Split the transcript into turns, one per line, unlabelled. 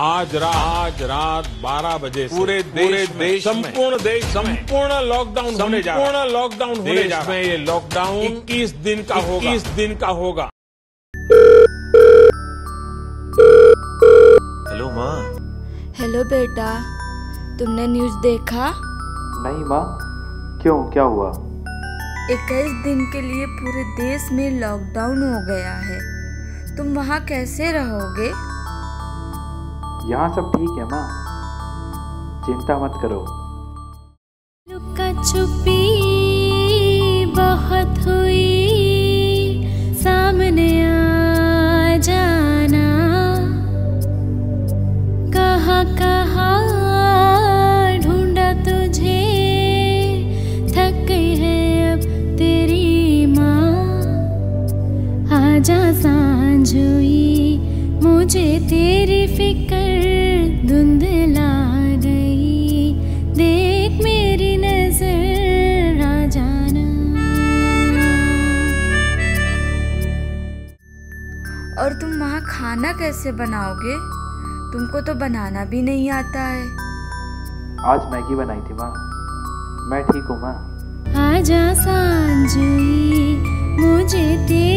आज रात आज रात 12 बजे से पूरे देश पूरे देश संपूर्ण देश संपूर्ण लॉकडाउन होने जा पूर्ण लॉकडाउन होने जा रहा है। ये लॉकडाउन 21 दिन का होगा। 21 दिन का होगा।
हेलो माँ।
हेलो बेटा तुमने न्यूज़ देखा?
नहीं माँ क्यों क्या हुआ?
इक्कीस दिन के लिए पूरे देश में लॉकडाउन हो गया है। तुम वहाँ कैसे रहोगे?
यहाँ सब ठीक है, माँ। चिंता मत करो।
लुका छुपी, बहुत हुई, सामने आ जाना। कहाँ कहाँ ढूंढा तुझे? थक गई है अब तेरी माँ। आजा साँझ हुई, मुझे तेरी
और तुम वहाँ खाना कैसे बनाओगे? तुमको तो बनाना भी नहीं आता है।
आज मैगी बनाई थी माँ। मैं ठीक हूँ माँ।
आजा साँझ मुझे तेरी